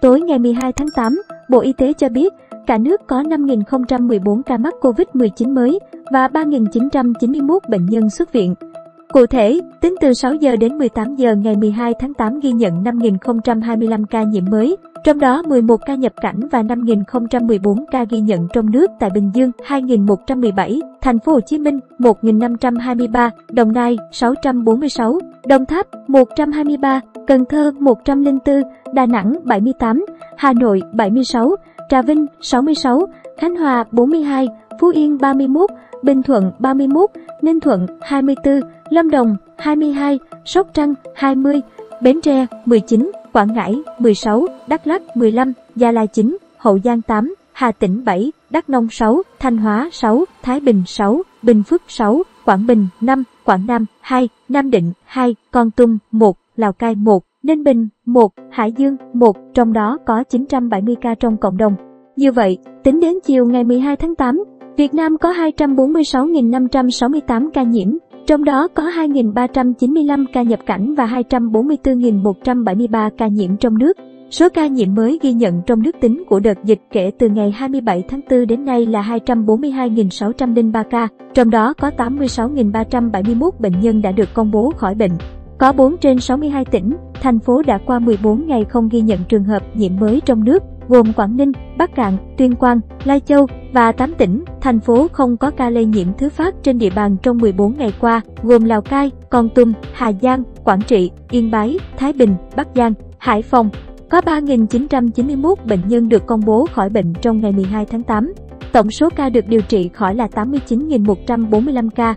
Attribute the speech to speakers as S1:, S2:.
S1: Tối ngày 12 tháng 8, Bộ Y tế cho biết cả nước có 5.014 ca mắc COVID-19 mới và 3.991 bệnh nhân xuất viện. Cụ thể, tính từ 6 giờ đến 18 giờ ngày 12 tháng 8 ghi nhận 5.025 ca nhiễm mới, trong đó 11 ca nhập cảnh và 5.014 ca ghi nhận trong nước tại Bình Dương 2.117, Thành phố Hồ Chí Minh 1.523, Đồng Nai 646, Đồng Tháp 123, Cần Thơ 104, Đà Nẵng 78, Hà Nội 76, Trà Vinh 66, Khánh Hòa 42, Phú Yên 31, Bình Thuận 31, Ninh Thuận 24, Lâm Đồng 22, Sóc Trăng 20, Bến Tre 19, Quảng Ngãi 16, Đắk Lắk 15, Gia Lai 9, Hậu Giang 8, Hà Tĩnh 7, Đắk Nông 6, Thanh Hóa 6, Thái Bình 6, Bình Phước 6, Quảng Bình 5, Quảng Nam 2, Nam Định 2, Con Tum 1, Lào Cai 1, Ninh Bình 1, Hải Dương 1, trong đó có 970 ca trong cộng đồng. Như vậy, tính đến chiều ngày 12 tháng 8, Việt Nam có 246.568 ca nhiễm, trong đó có 2.395 ca nhập cảnh và 244.173 ca nhiễm trong nước. Số ca nhiễm mới ghi nhận trong nước tính của đợt dịch kể từ ngày 27 tháng 4 đến nay là 242.603 ca, trong đó có 86.371 bệnh nhân đã được công bố khỏi bệnh. Có 4 trên 62 tỉnh, thành phố đã qua 14 ngày không ghi nhận trường hợp nhiễm mới trong nước, gồm Quảng Ninh, Bắc Cạn, Tuyên Quang, Lai Châu và 8 tỉnh, thành phố không có ca lây nhiễm thứ phát trên địa bàn trong 14 ngày qua, gồm Lào Cai, Con Tum, Hà Giang, Quảng Trị, Yên Bái, Thái Bình, Bắc Giang, Hải Phòng. Có 3.991 bệnh nhân được công bố khỏi bệnh trong ngày 12 tháng 8. Tổng số ca được điều trị khỏi là 89.145 ca,